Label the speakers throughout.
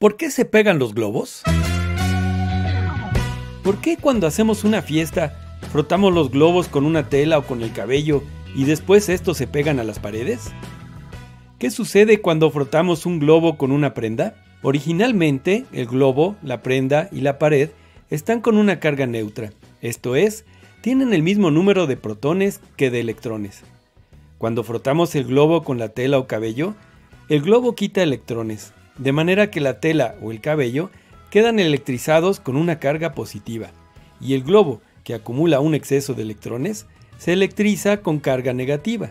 Speaker 1: ¿Por qué se pegan los globos? ¿Por qué cuando hacemos una fiesta frotamos los globos con una tela o con el cabello y después estos se pegan a las paredes? ¿Qué sucede cuando frotamos un globo con una prenda? Originalmente, el globo, la prenda y la pared están con una carga neutra, esto es, tienen el mismo número de protones que de electrones. Cuando frotamos el globo con la tela o cabello, el globo quita electrones, de manera que la tela o el cabello quedan electrizados con una carga positiva, y el globo, que acumula un exceso de electrones, se electriza con carga negativa.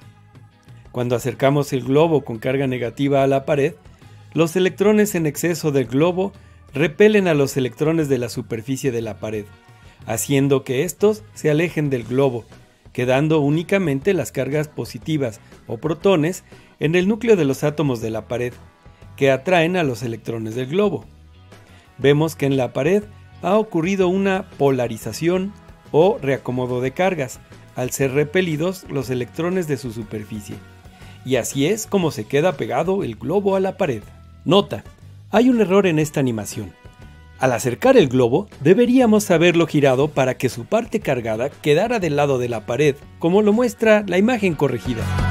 Speaker 1: Cuando acercamos el globo con carga negativa a la pared, los electrones en exceso del globo repelen a los electrones de la superficie de la pared, haciendo que estos se alejen del globo, quedando únicamente las cargas positivas o protones en el núcleo de los átomos de la pared, que atraen a los electrones del globo. Vemos que en la pared ha ocurrido una polarización o reacomodo de cargas, al ser repelidos los electrones de su superficie. Y así es como se queda pegado el globo a la pared. Nota, hay un error en esta animación. Al acercar el globo, deberíamos haberlo girado para que su parte cargada quedara del lado de la pared, como lo muestra la imagen corregida.